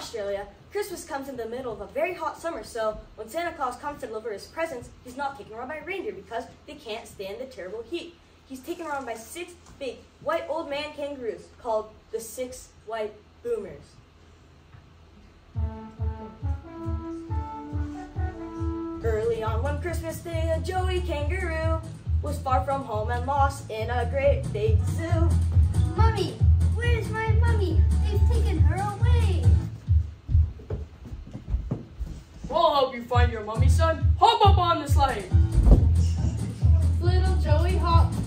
Australia, Christmas comes in the middle of a very hot summer, so when Santa Claus comes to deliver his presents, he's not taken around by reindeer because they can't stand the terrible heat. He's taken around by six big white old man kangaroos called the Six White Boomers. Early on one Christmas day, a Joey kangaroo was far from home and lost in a great big zoo. Mummy, where's my mom? mommy son? Hop up on the slide. Little Joey hops.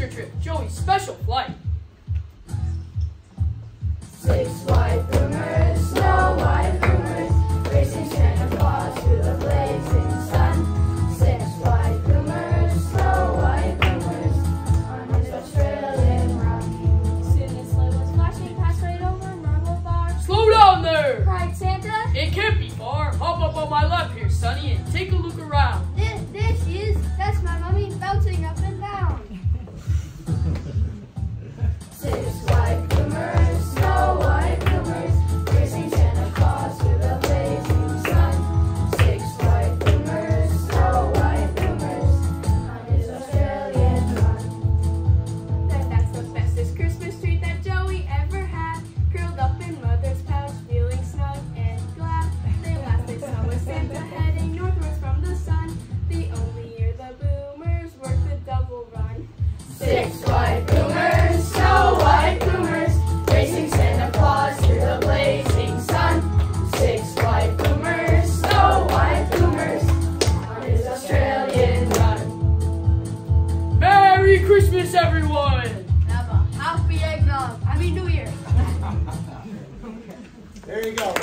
Extra trip, Joey's special flight. Six flight. Six white boomers, snow white boomers, racing Santa Claus through the blazing sun. Six white boomers, snow white boomers, on his Australian run. Merry Christmas, everyone! Have a happy eggnog. Happy New Year. there you go.